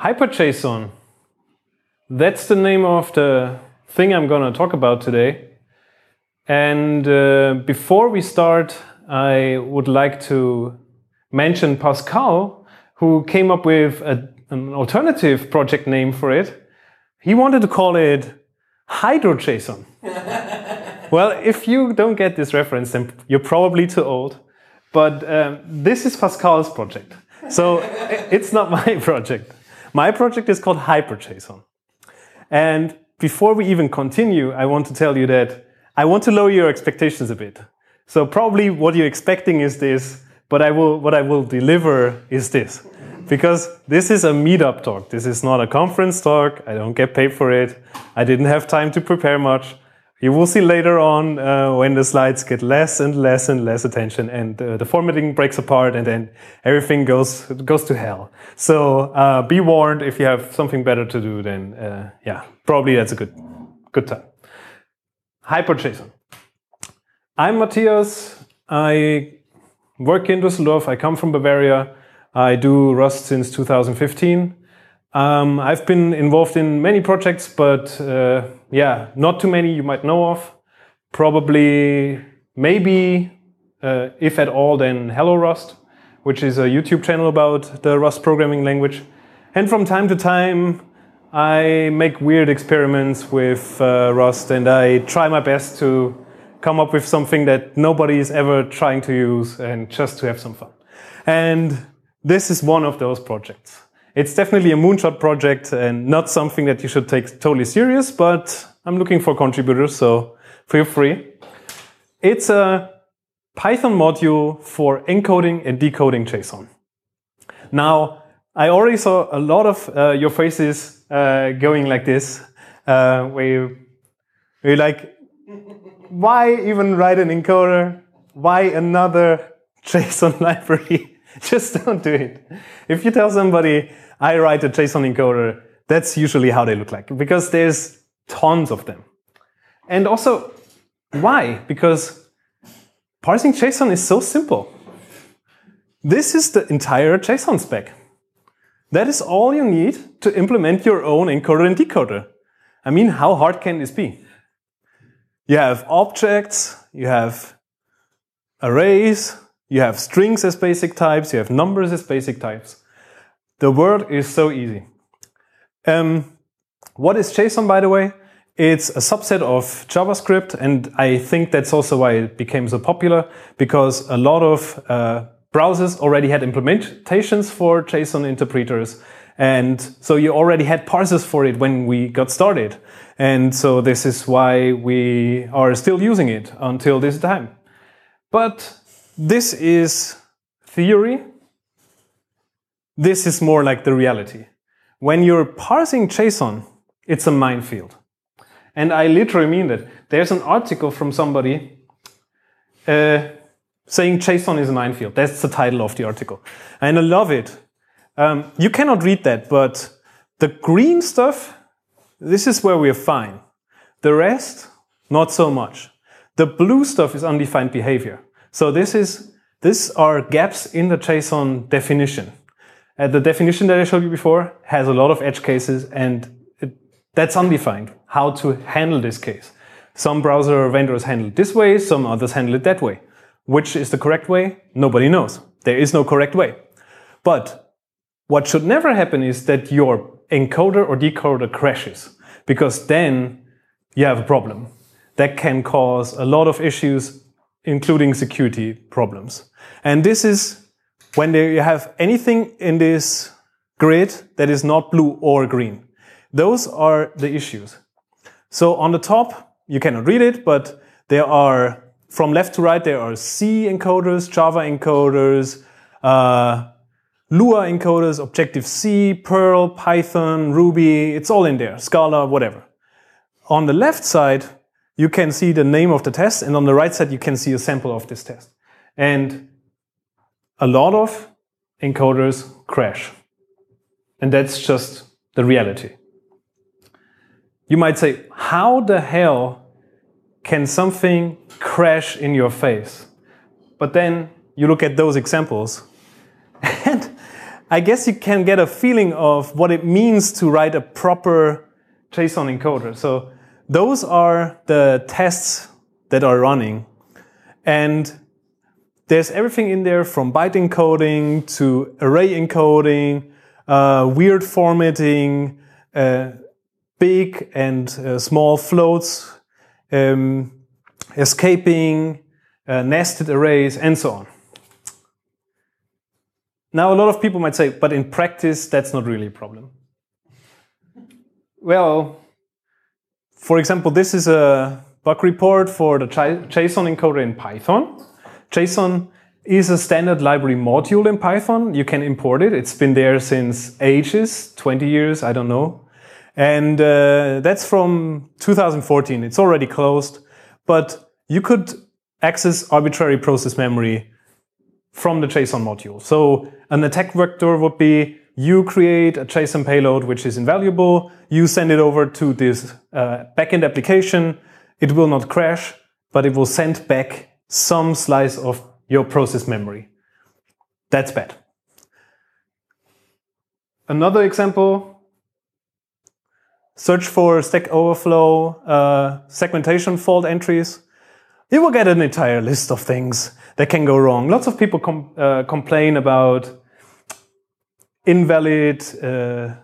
HyperJSON. That's the name of the thing I'm going to talk about today. And uh, before we start, I would like to mention Pascal, who came up with a, an alternative project name for it. He wanted to call it HydroJSON. well, if you don't get this reference, then you're probably too old. But um, this is Pascal's project. So it's not my project. My project is called HyperJSON. And before we even continue, I want to tell you that I want to lower your expectations a bit. So probably what you're expecting is this, but I will, what I will deliver is this. Because this is a meetup talk. This is not a conference talk. I don't get paid for it. I didn't have time to prepare much. You will see later on uh, when the slides get less and less and less attention and uh, the formatting breaks apart and then everything goes, goes to hell. So uh, be warned if you have something better to do, then uh, yeah, probably that's a good, good time. HyperJSON. I'm Matthias. I work in Düsseldorf. I come from Bavaria. I do Rust since 2015. Um, I've been involved in many projects, but uh, yeah, not too many you might know of. Probably, maybe, uh, if at all, then Hello Rust, which is a YouTube channel about the Rust programming language. And from time to time, I make weird experiments with uh, Rust and I try my best to come up with something that nobody is ever trying to use and just to have some fun. And this is one of those projects. It's definitely a moonshot project and not something that you should take totally serious, but I'm looking for contributors, so feel free. It's a Python module for encoding and decoding JSON. Now, I already saw a lot of uh, your faces uh, going like this, uh, where, you, where you're like, why even write an encoder? Why another JSON library? Just don't do it. If you tell somebody, I write a JSON encoder, that's usually how they look like because there's tons of them. And also, why? Because parsing JSON is so simple. This is the entire JSON spec. That is all you need to implement your own encoder and decoder. I mean, how hard can this be? You have objects, you have arrays, you have strings as basic types, you have numbers as basic types. The word is so easy. Um, what is JSON, by the way? It's a subset of JavaScript, and I think that's also why it became so popular, because a lot of uh, browsers already had implementations for JSON interpreters, and so you already had parsers for it when we got started. And so this is why we are still using it until this time. But this is theory. This is more like the reality. When you're parsing JSON, it's a minefield. And I literally mean that. There's an article from somebody uh, saying JSON is a minefield. That's the title of the article. And I love it. Um, you cannot read that, but the green stuff, this is where we're fine. The rest, not so much. The blue stuff is undefined behavior. So this is, these are gaps in the JSON definition. Uh, the definition that I showed you before has a lot of edge cases and it, that's undefined, how to handle this case. Some browser vendors handle it this way, some others handle it that way. Which is the correct way? Nobody knows. There is no correct way. But what should never happen is that your encoder or decoder crashes, because then you have a problem. That can cause a lot of issues including security problems. And this is when you have anything in this grid that is not blue or green. Those are the issues. So on the top, you cannot read it, but there are, from left to right, there are C encoders, Java encoders, uh, Lua encoders, Objective-C, Perl, Python, Ruby, it's all in there, Scala, whatever. On the left side, you can see the name of the test, and on the right side, you can see a sample of this test. And a lot of encoders crash. And that's just the reality. You might say, how the hell can something crash in your face? But then you look at those examples, and I guess you can get a feeling of what it means to write a proper JSON encoder. So those are the tests that are running. And there's everything in there from byte encoding to array encoding, uh, weird formatting, uh, big and uh, small floats, um, escaping, uh, nested arrays, and so on. Now, a lot of people might say, but in practice, that's not really a problem. Well, for example, this is a bug report for the JSON encoder in Python. JSON is a standard library module in Python. You can import it. It's been there since ages, 20 years, I don't know. And uh, that's from 2014. It's already closed, but you could access arbitrary process memory from the JSON module. So an attack vector would be you create a JSON payload which is invaluable, you send it over to this uh, backend application, it will not crash, but it will send back some slice of your process memory. That's bad. Another example, search for Stack Overflow uh, segmentation fault entries. You will get an entire list of things that can go wrong. Lots of people com uh, complain about invalid uh,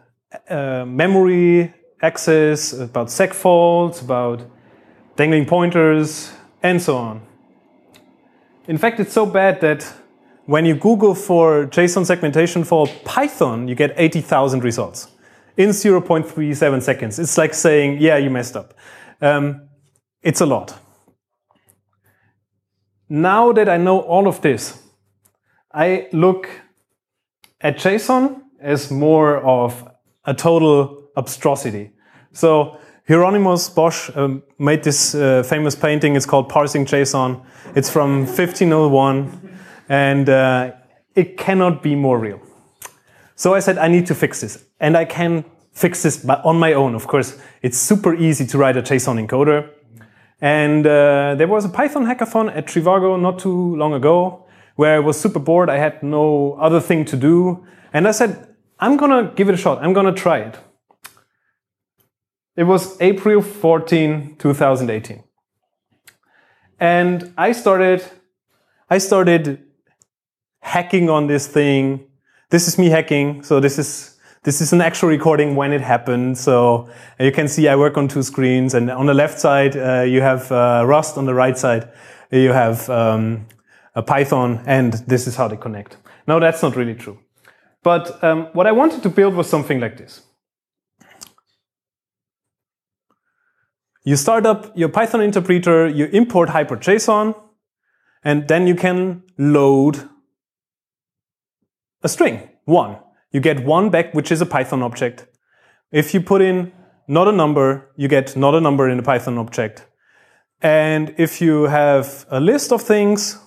uh, memory access, about seg faults, about dangling pointers, and so on. In fact, it's so bad that when you Google for JSON segmentation for Python, you get 80,000 results in 0.37 seconds. It's like saying, yeah, you messed up. Um, it's a lot. Now that I know all of this, I look at JSON is more of a total abstrosity. So Hieronymus Bosch um, made this uh, famous painting. It's called Parsing JSON. It's from 1501, and uh, it cannot be more real. So I said, I need to fix this. And I can fix this on my own. Of course, it's super easy to write a JSON encoder. And uh, there was a Python hackathon at Trivago not too long ago where I was super bored. I had no other thing to do. And I said, I'm going to give it a shot. I'm going to try it. It was April 14, 2018. And I started, I started hacking on this thing. This is me hacking. So this is this is an actual recording when it happened. So you can see I work on two screens and on the left side, uh, you have uh, Rust. On the right side, you have um, a Python and this is how they connect. No, that's not really true. But um, what I wanted to build was something like this. You start up your Python interpreter, you import hyper.json, and then you can load a string, one. You get one back, which is a Python object. If you put in not a number, you get not a number in a Python object. And if you have a list of things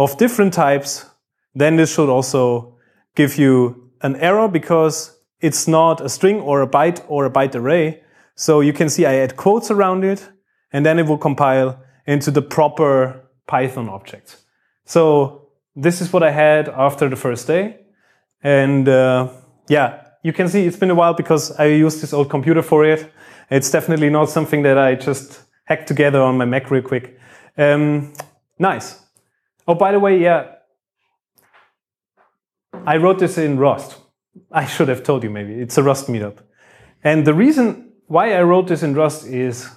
of different types, then this should also give you an error because it's not a string or a byte or a byte array. So you can see I add quotes around it and then it will compile into the proper Python object. So this is what I had after the first day. And uh, yeah, you can see it's been a while because I used this old computer for it. It's definitely not something that I just hacked together on my Mac real quick. Um, nice. Oh, by the way, yeah, I wrote this in Rust. I should have told you maybe. It's a Rust meetup. And the reason why I wrote this in Rust is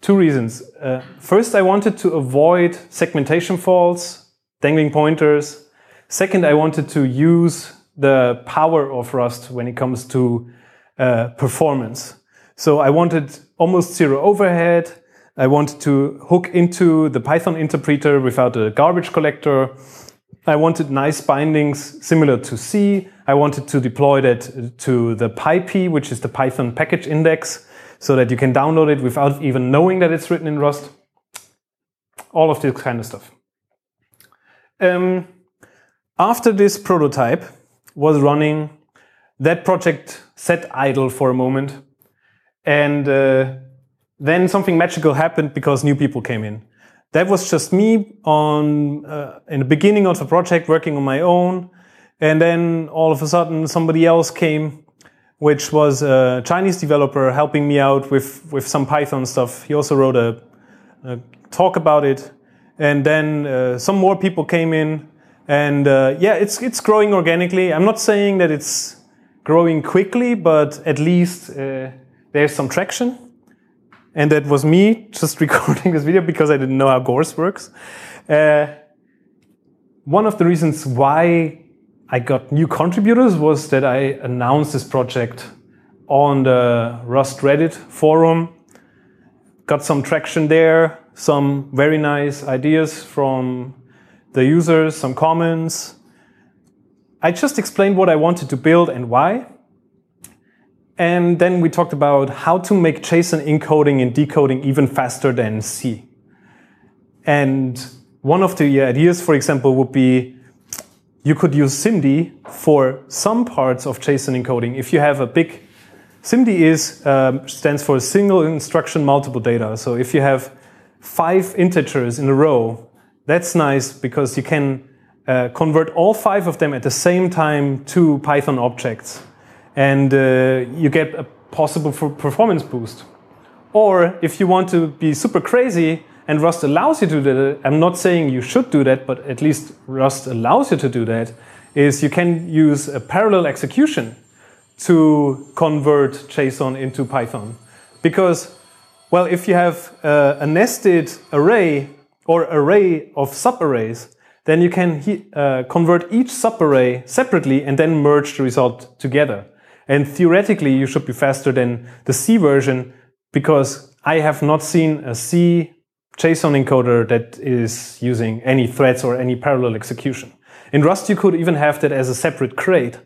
two reasons. Uh, first, I wanted to avoid segmentation faults, dangling pointers. Second, I wanted to use the power of Rust when it comes to uh, performance. So I wanted almost zero overhead. I wanted to hook into the Python interpreter without a garbage collector. I wanted nice bindings similar to C. I wanted to deploy that to the PyPI, which is the Python package index, so that you can download it without even knowing that it's written in Rust. All of this kind of stuff. Um, after this prototype, was running, that project sat idle for a moment. And uh, then something magical happened because new people came in. That was just me on uh, in the beginning of the project working on my own. And then all of a sudden, somebody else came, which was a Chinese developer helping me out with, with some Python stuff. He also wrote a, a talk about it. And then uh, some more people came in. And uh, yeah, it's, it's growing organically. I'm not saying that it's growing quickly, but at least uh, there's some traction. And that was me just recording this video because I didn't know how Gors works. Uh, one of the reasons why I got new contributors was that I announced this project on the Rust Reddit forum. Got some traction there, some very nice ideas from the users, some comments. I just explained what I wanted to build and why. And then we talked about how to make JSON encoding and decoding even faster than C. And one of the ideas, for example, would be you could use SIMD for some parts of JSON encoding. If you have a big, SIMD is, um, stands for single instruction multiple data. So if you have five integers in a row, that's nice because you can uh, convert all five of them at the same time to Python objects. And uh, you get a possible performance boost. Or if you want to be super crazy, and Rust allows you to do that. I'm not saying you should do that, but at least Rust allows you to do that. Is you can use a parallel execution to convert JSON into Python. Because, well, if you have uh, a nested array or array of subarrays, then you can uh, convert each subarray separately and then merge the result together. And theoretically, you should be faster than the C version because I have not seen a C JSON encoder that is using any threads or any parallel execution. In Rust, you could even have that as a separate crate.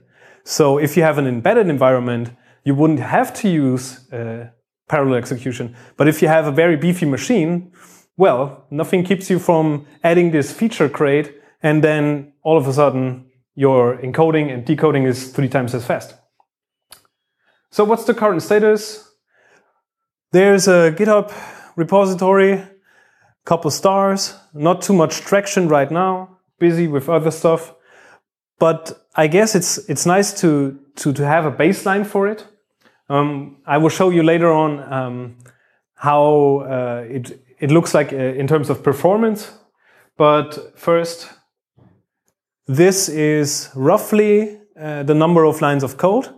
So if you have an embedded environment, you wouldn't have to use uh, parallel execution. But if you have a very beefy machine, well, nothing keeps you from adding this feature crate, and then all of a sudden your encoding and decoding is three times as fast. So what's the current status? There's a GitHub repository couple stars, not too much traction right now, busy with other stuff. But I guess it's, it's nice to, to, to have a baseline for it. Um, I will show you later on um, how uh, it, it looks like uh, in terms of performance. But first, this is roughly uh, the number of lines of code.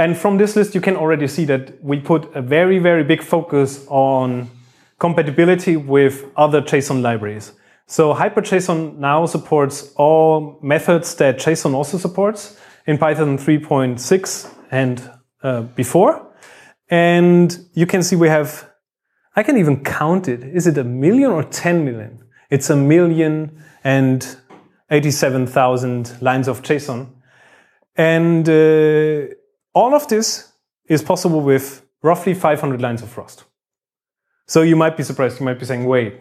And from this list, you can already see that we put a very, very big focus on compatibility with other JSON libraries. So HyperJSON now supports all methods that JSON also supports in Python 3.6 and uh, before. And you can see we have, I can even count it. Is it a million or 10 million? It's a million and 87,000 lines of JSON. And uh, all of this is possible with roughly 500 lines of Rust. So you might be surprised. You might be saying, wait,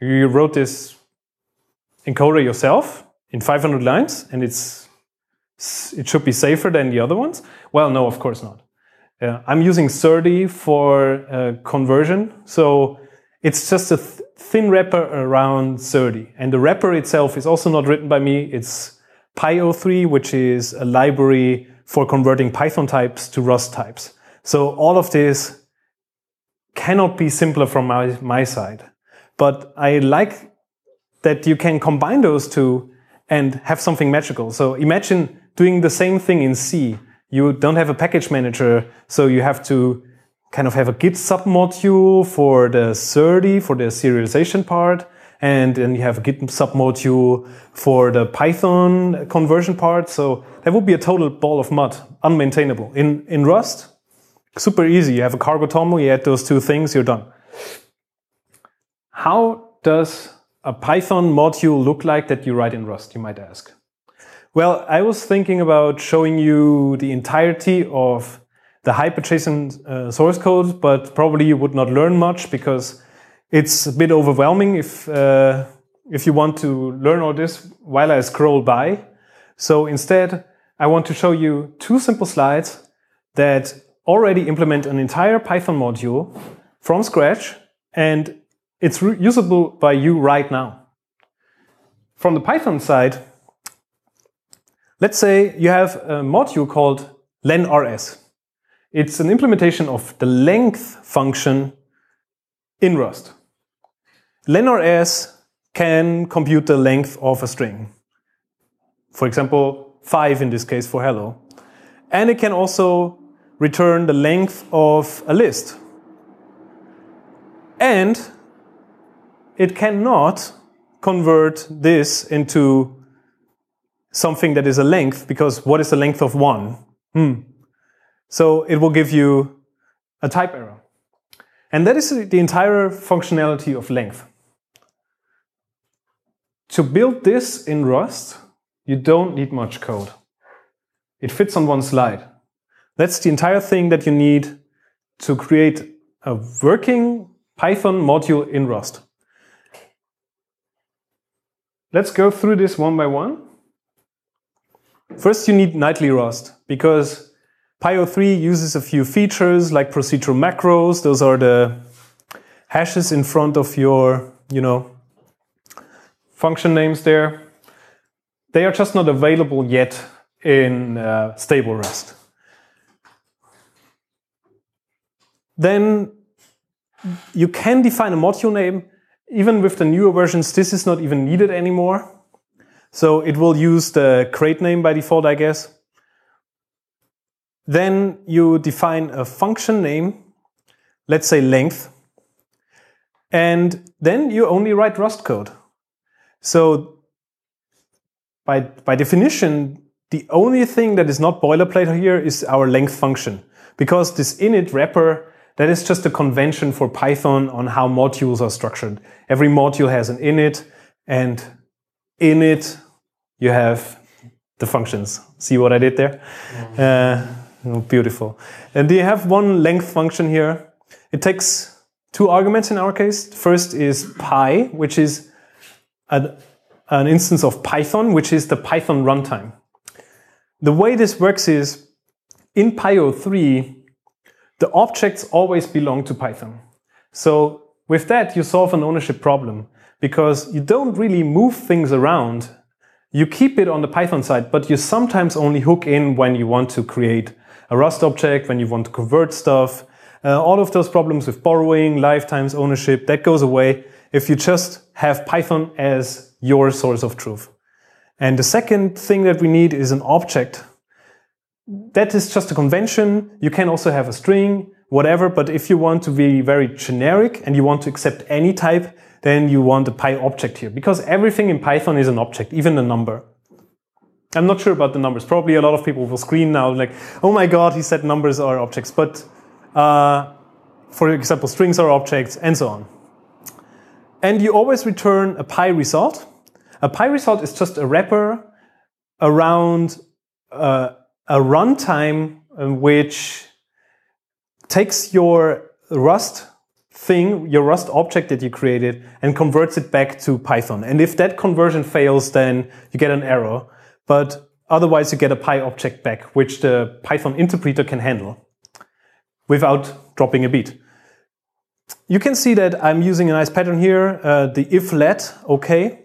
you wrote this encoder yourself in 500 lines and it's it should be safer than the other ones? Well, no, of course not. Uh, I'm using Serde for uh, conversion. So it's just a th thin wrapper around Serde. And the wrapper itself is also not written by me. It's PyO3, which is a library for converting Python types to Rust types. So all of this cannot be simpler from my, my side. But I like that you can combine those two and have something magical. So imagine doing the same thing in C. You don't have a package manager, so you have to kind of have a Git submodule for the Serde, for the serialization part, and then you have a Git submodule for the Python conversion part. So that would be a total ball of mud, unmaintainable. In, in Rust, Super easy. You have a cargo toml, you add those two things, you're done. How does a Python module look like that you write in Rust, you might ask? Well, I was thinking about showing you the entirety of the HyperJSON uh, source code, but probably you would not learn much because it's a bit overwhelming if, uh, if you want to learn all this while I scroll by. So instead, I want to show you two simple slides that already implement an entire Python module from scratch and it's usable by you right now. From the Python side, Let's say you have a module called lenrs. It's an implementation of the length function in Rust. Lenrs can compute the length of a string. For example, 5 in this case for hello. And it can also return the length of a list. And it cannot convert this into something that is a length because what is the length of 1? Hmm. So it will give you a type error. And that is the entire functionality of length. To build this in Rust, you don't need much code. It fits on one slide. That's the entire thing that you need to create a working Python module in Rust. Let's go through this one by one. First, you need nightly Rust because PyO3 uses a few features like procedural macros. Those are the hashes in front of your, you know, function names there. They are just not available yet in uh, stable Rust. Then you can define a module name. Even with the newer versions, this is not even needed anymore. So it will use the crate name by default, I guess. Then you define a function name, let's say length. And then you only write Rust code. So by, by definition, the only thing that is not boilerplate here is our length function. Because this init wrapper that is just a convention for Python on how modules are structured. Every module has an init, and in it you have the functions. See what I did there? Uh, oh, beautiful. And you have one length function here. It takes two arguments in our case. First is pi, which is an, an instance of Python, which is the Python runtime. The way this works is in PyO3, the objects always belong to Python. So with that, you solve an ownership problem because you don't really move things around. You keep it on the Python side, but you sometimes only hook in when you want to create a Rust object, when you want to convert stuff. Uh, all of those problems with borrowing, lifetimes, ownership, that goes away if you just have Python as your source of truth. And the second thing that we need is an object that is just a convention. You can also have a string, whatever, but if you want to be very generic and you want to accept any type, then you want a Py object here because everything in Python is an object, even a number. I'm not sure about the numbers. Probably a lot of people will scream now, like, oh my god, he said numbers are objects. But uh, for example, strings are objects, and so on. And you always return a Py result. A Py result is just a wrapper around uh, a runtime which takes your Rust thing, your Rust object that you created, and converts it back to Python. And if that conversion fails, then you get an error. But otherwise, you get a Py object back, which the Python interpreter can handle without dropping a beat. You can see that I'm using a nice pattern here, uh, the if let, okay.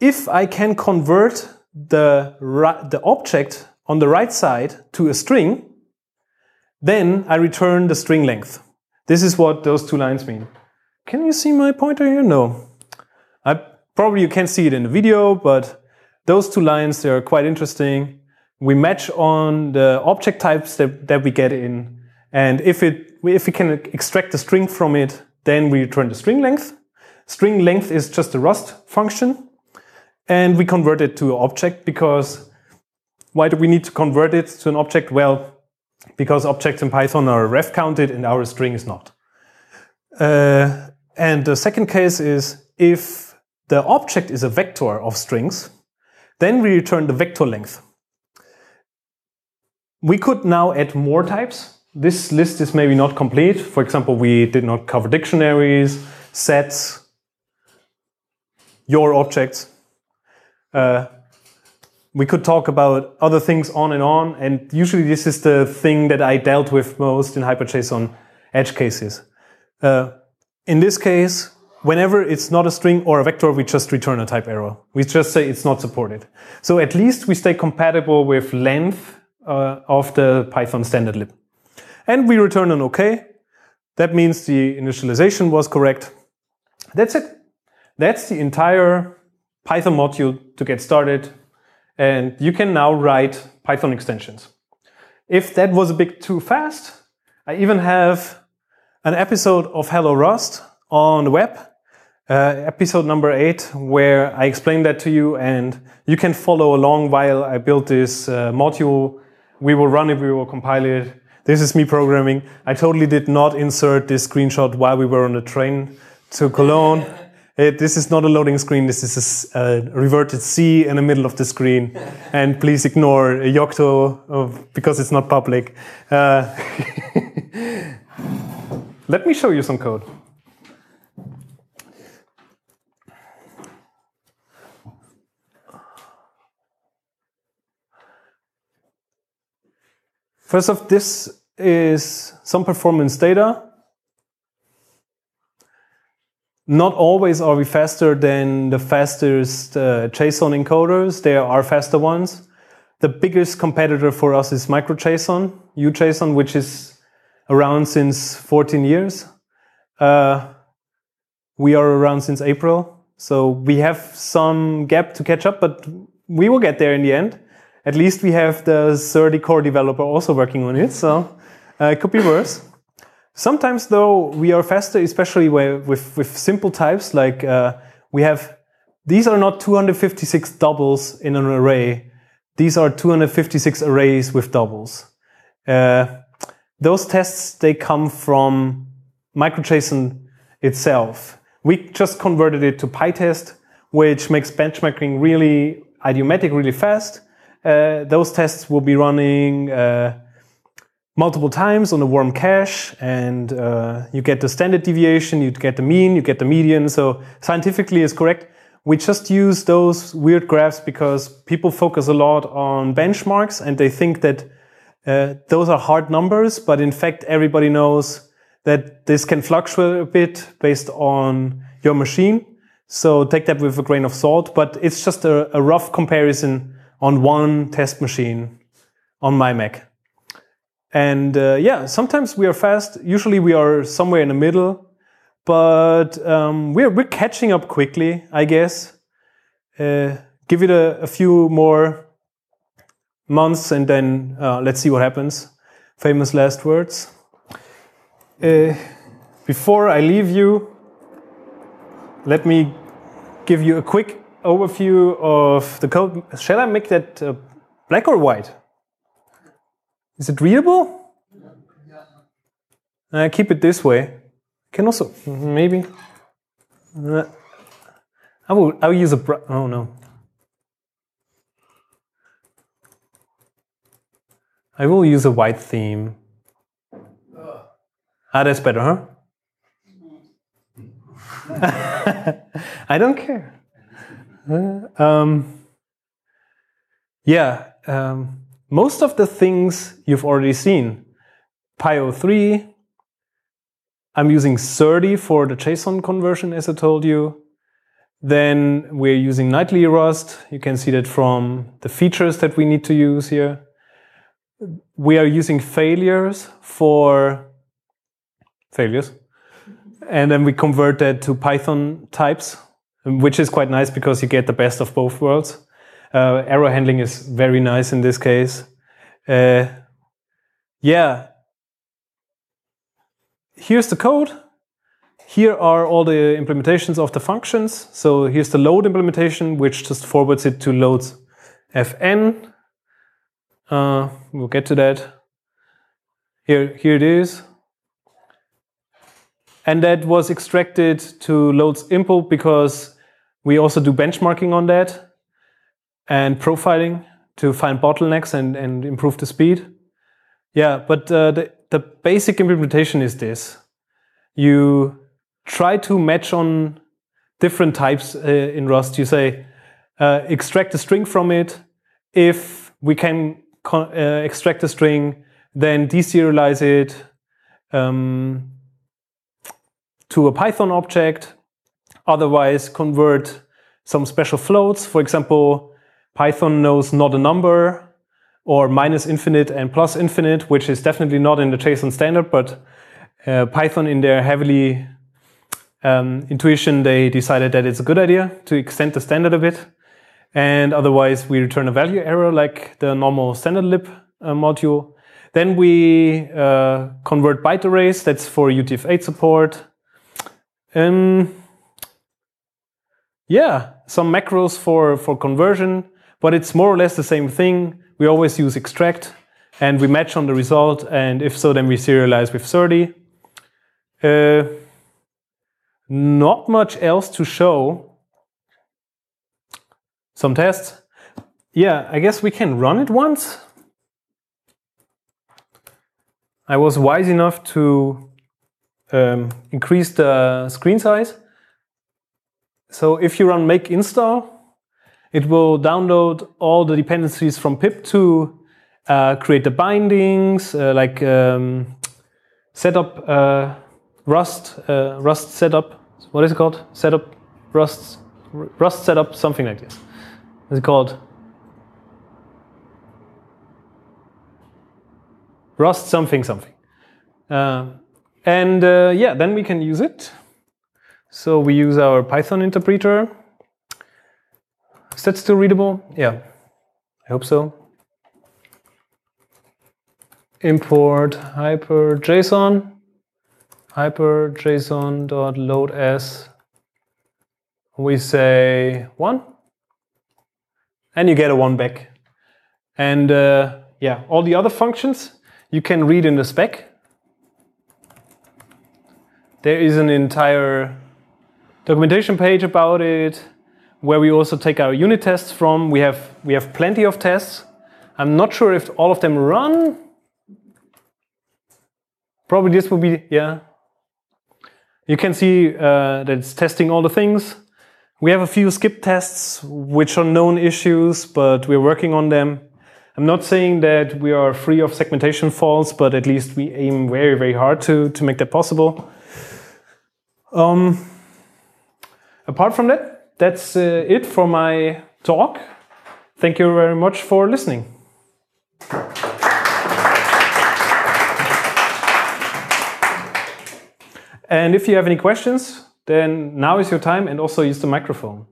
If I can convert the, the object on the right side to a string, then I return the string length. This is what those two lines mean. Can you see my pointer here? No. I, probably you can see it in the video, but those two lines, they are quite interesting. We match on the object types that, that we get in. And if, it, if we can extract the string from it, then we return the string length. String length is just a Rust function and we convert it to an object because why do we need to convert it to an object? Well, because objects in Python are ref counted and our string is not. Uh, and the second case is if the object is a vector of strings, then we return the vector length. We could now add more types. This list is maybe not complete. For example, we did not cover dictionaries, sets, your objects. Uh, we could talk about other things on and on, and usually this is the thing that I dealt with most in HyperJSON edge cases. Uh, in this case, whenever it's not a string or a vector, we just return a type error. We just say it's not supported. So at least we stay compatible with length uh, of the Python standard lib. And we return an OK. That means the initialization was correct. That's it. That's the entire Python module to get started. And you can now write Python extensions. If that was a bit too fast, I even have an episode of Hello Rust on the web, uh, episode number eight, where I explain that to you and you can follow along while I build this uh, module. We will run it, we will compile it. This is me programming. I totally did not insert this screenshot while we were on the train to Cologne. It, this is not a loading screen. This is a, a, reverted C in the middle of the screen. And please ignore Yocto of, because it's not public. Uh, let me show you some code. First off, this is some performance data. Not always are we faster than the fastest uh, JSON encoders. There are faster ones. The biggest competitor for us is MicroJSON, UJSON, which is around since 14 years. Uh, we are around since April, so we have some gap to catch up, but we will get there in the end. At least we have the 30 core developer also working on it, so uh, it could be worse. Sometimes, though, we are faster, especially with, with simple types. Like uh, we have, these are not 256 doubles in an array. These are 256 arrays with doubles. Uh, those tests, they come from MicroJSON itself. We just converted it to PyTest, which makes benchmarking really idiomatic, really fast uh, those tests will be running uh, multiple times on a warm cache, and uh, you get the standard deviation, you get the mean, you get the median. So scientifically, is correct. We just use those weird graphs because people focus a lot on benchmarks, and they think that those are hard numbers. But in fact, everybody knows that this can fluctuate a bit based on your machine. So take that with a grain of salt. But it's just a, a rough comparison on one test machine on my Mac. And uh, yeah, sometimes we are fast. Usually we are somewhere in the middle, but um, we're, we're catching up quickly, I guess. Uh, give it a, a, few more months and then uh, let's see what happens. Famous last words. Uh, before I leave you, let me give you a quick overview of the code. Shall I make that uh, black or white? Is it readable? I uh, keep it this way. Can also maybe. Uh, I will. I will use a. Oh no. I will use a white theme. Ah, that's better, huh? I don't care. Um, yeah, um, most of the things you've already seen. PyO3, I'm using Serde for the JSON conversion, as I told you. Then we're using nightly Rust. You can see that from the features that we need to use here. We are using failures for failures. And then we convert that to Python types which is quite nice because you get the best of both worlds. Uh, error handling is very nice in this case. Uh, yeah. Here's the code. Here are all the implementations of the functions. So here's the load implementation, which just forwards it to loads fn. Uh, we'll get to that. Here, here it is. And that was extracted to loads impl because we also do benchmarking on that and profiling to find bottlenecks and, and improve the speed. Yeah, but uh, the, the basic implementation is this. You try to match on different types uh, in Rust. You say, uh, extract a string from it. If we can uh, extract a string, then deserialize it. Um, to a Python object, otherwise convert some special floats. For example, Python knows not a number or minus infinite and plus infinite, which is definitely not in the JSON standard, but uh, Python in their heavily um, intuition, they decided that it's a good idea to extend the standard a bit. And otherwise we return a value error like the normal standard lib uh, module. Then we uh, convert byte arrays. That's for UTF-8 support. Um, yeah, some macros for, for conversion, but it's more or less the same thing. We always use extract and we match on the result. And if so, then we serialize with serde. Uh, not much else to show. Some tests. Yeah, I guess we can run it once. I was wise enough to um, increase the screen size. So if you run make install, it will download all the dependencies from pip to uh, create the bindings, uh, like um, setup uh, Rust, uh, Rust setup. What is it called? Setup Rust, Rust setup, something like this. Is it called? Rust something something. Uh, and uh, yeah, then we can use it. So we use our Python interpreter. Is that still readable? Yeah, I hope so. Import hyper JSON, hyper as. We say one, and you get a one back. And uh, yeah, all the other functions you can read in the spec. There is an entire documentation page about it where we also take our unit tests from. We have, we have plenty of tests. I'm not sure if all of them run. Probably this will be, yeah. You can see uh, that it's testing all the things. We have a few skip tests, which are known issues, but we're working on them. I'm not saying that we are free of segmentation faults, but at least we aim very, very hard to, to make that possible. Um, apart from that, that's uh, it for my talk. Thank you very much for listening. And if you have any questions, then now is your time and also use the microphone.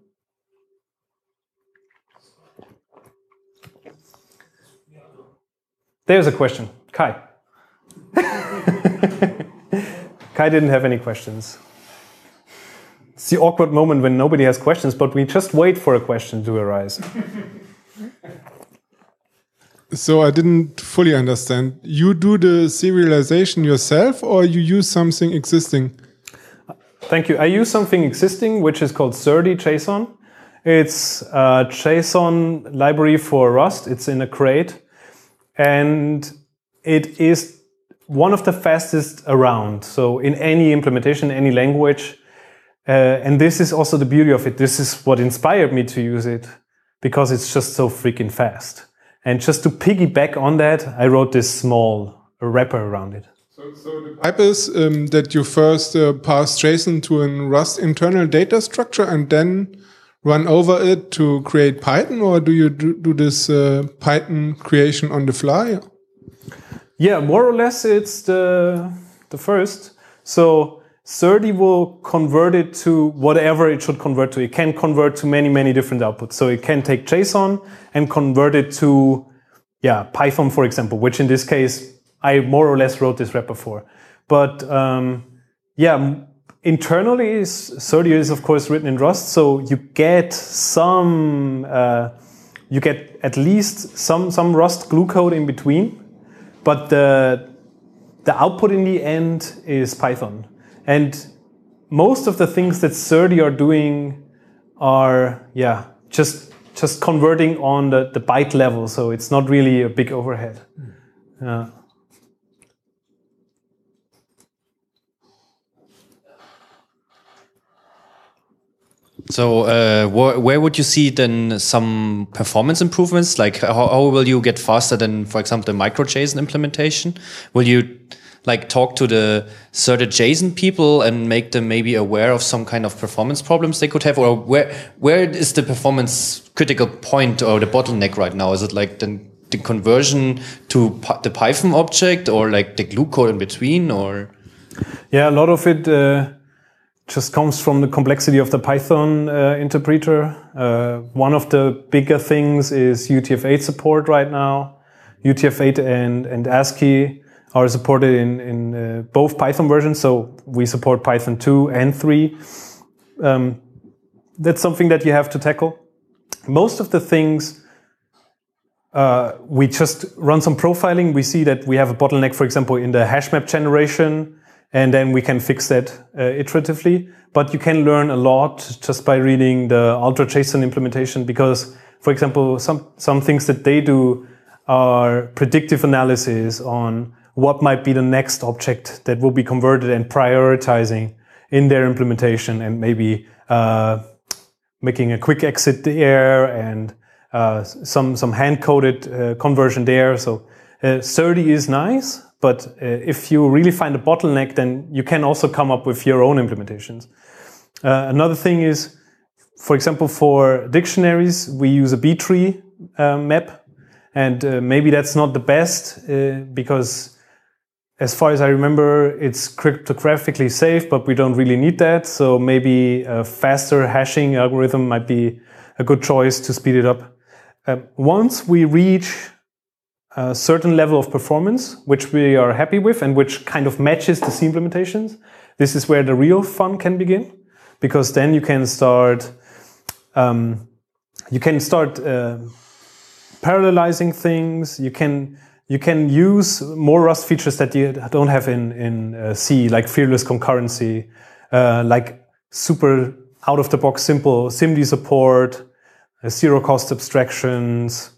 There's a question. Kai. Kai didn't have any questions. It's the awkward moment when nobody has questions, but we just wait for a question to arise. So I didn't fully understand. You do the serialization yourself or you use something existing? Thank you. I use something existing which is called serde JSON. It's a JSON library for Rust. It's in a crate and it is one of the fastest around. So in any implementation, any language, uh, and this is also the beauty of it. This is what inspired me to use it because it's just so freaking fast. And just to piggyback on that, I wrote this small wrapper around it. So, so the pipe is um, that you first uh, pass JSON to a Rust internal data structure and then run over it to create Python, or do you do, do this uh, Python creation on the fly? Yeah, more or less it's the the first. So serde will convert it to whatever it should convert to. It can convert to many, many different outputs. So it can take JSON and convert it to, yeah, Python, for example, which in this case, I more or less wrote this wrapper for. But um, yeah, internally, serde is of course written in Rust, so you get some, uh, you get at least some some Rust glue code in between, but the the output in the end is Python, and most of the things that serde are doing are yeah just just converting on the, the byte level, so it's not really a big overhead. So, uh, wh where would you see then some performance improvements? Like, how, how, will you get faster than, for example, the micro JSON implementation? Will you like talk to the serde JSON people and make them maybe aware of some kind of performance problems they could have, or where where is the performance critical point or the bottleneck right now? Is it like the, the conversion to the Python object, or like the glue code in between, or Yeah, a lot of it uh, just comes from the complexity of the Python uh, interpreter. Uh, one of the bigger things is UTF-8 support right now. UTF-8 and, and ASCII are supported in, in uh, both Python versions, so we support Python 2 and 3. Um, that's something that you have to tackle. Most of the things uh, we just run some profiling. We see that we have a bottleneck, for example, in the hash map generation, and then we can fix that uh, iteratively. But you can learn a lot just by reading the Ultra JSON implementation because, for example, some, some things that they do are predictive analysis on what might be the next object that will be converted and prioritizing in their implementation and maybe uh, making a quick exit there and uh, some some hand coded uh, conversion there. So uh, SerDes is nice, but uh, if you really find a bottleneck, then you can also come up with your own implementations. Uh, another thing is, for example, for dictionaries, we use a B tree uh, map, and maybe that's not the best because as far as I remember, it's cryptographically safe, but we don't really need that. So maybe a faster hashing algorithm might be a good choice to speed it up. Um, once we reach a certain level of performance, which we are happy with and which kind of matches the C implementations, this is where the real fun can begin, because then you can start um, you can start uh, parallelizing things. You can you can use more Rust features that you don't have in in uh, C, like fearless concurrency, uh, like super out of the box simple SIMD support, uh, zero cost abstractions,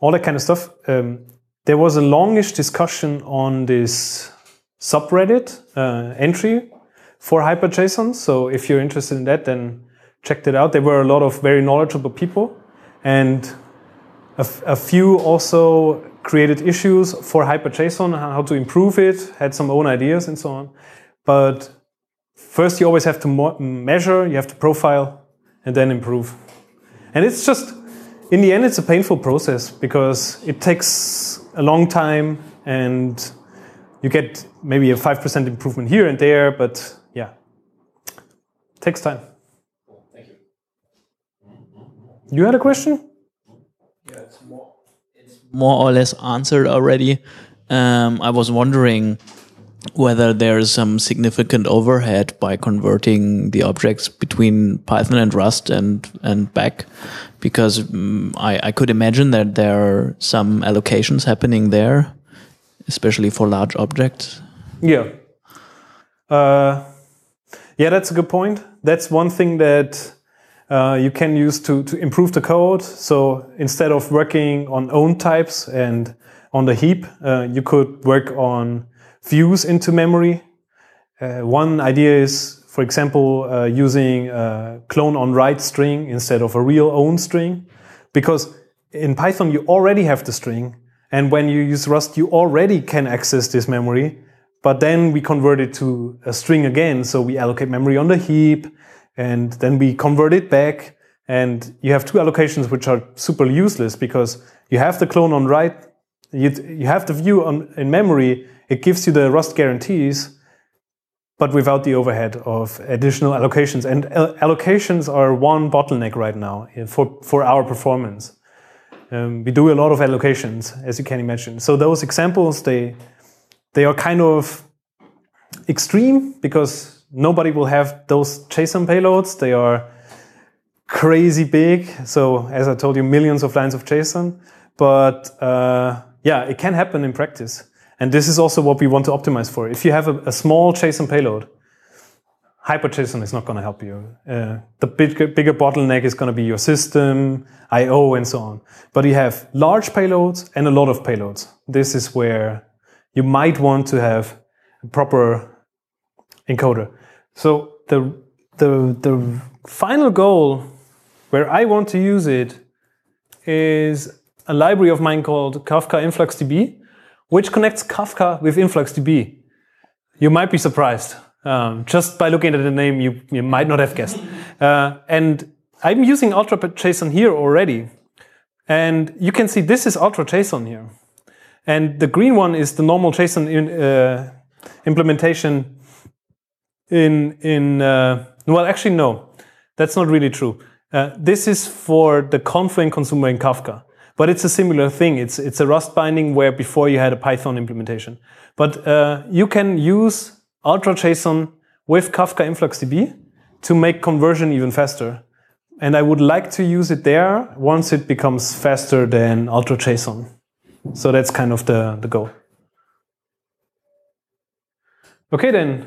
all that kind of stuff. Um, there was a longish discussion on this subreddit uh, entry for HyperJSON. So if you're interested in that, then check that out. There were a lot of very knowledgeable people, and a few also created issues for HyperJSON, how to improve it, had some own ideas and so on. But first, you always have to measure, you have to profile, and then improve. And it's just, in the end, it's a painful process because it takes a long time and you get maybe a 5% improvement here and there, but yeah, it takes time. Thank you. You had a question? More or less answered already. Um, I was wondering whether there's some significant overhead by converting the objects between Python and Rust and and back, because mm I, I could imagine that there are some allocations happening there, especially for large objects. Yeah. Uh, yeah, that's a good point. That's one thing that uh, you can use to, to improve the code. So instead of working on own types and on the heap, uh, you could work on views into memory. Uh, one idea is, for example, uh, using a clone on write string instead of a real own string, because in Python you already have the string, and when you use Rust, you already can access this memory. But then we convert it to a string again, so we allocate memory on the heap, and then we convert it back. And you have two allocations which are super useless because you have the clone on write, you, you have the view on in memory. It gives you the Rust guarantees, but without the overhead of additional allocations. And allocations are one bottleneck right now eh, for, for our performance. Um, we do a lot of allocations, as you can imagine. So those examples, they they are kind of extreme because nobody will have those JSON payloads. They are crazy big. So as I told you, millions of lines of JSON. But uh, yeah, it can happen in practice. And this is also what we want to optimize for. If you have a, a small JSON payload, HyperJSON is not going to help you. Uh, the bigger, bigger bottleneck is going to be your system, I/O, and so on. But you have large payloads and a lot of payloads. This is where you might want to have a proper encoder. So the the the final goal where I want to use it is a library of mine called Kafka InfluxDB, which connects Kafka with InfluxDB. You might be surprised. Um, just by looking at the name, you, you might not have guessed. Uh, and I'm using Ultra JSON here already. And you can see this is Ultra JSON here. And the green one is the normal JSON in, uh, implementation in, in uh, well, actually, no, that's not really true. Uh, this is for the Confluent consumer in Kafka. But it's a similar thing. It's, it's a Rust binding where before you had a Python implementation. But uh, you can use Ultra JSON with Kafka InfluxDB to make conversion even faster. And I would like to use it there once it becomes faster than Ultra JSON. So that's kind of the, the goal. Okay, then,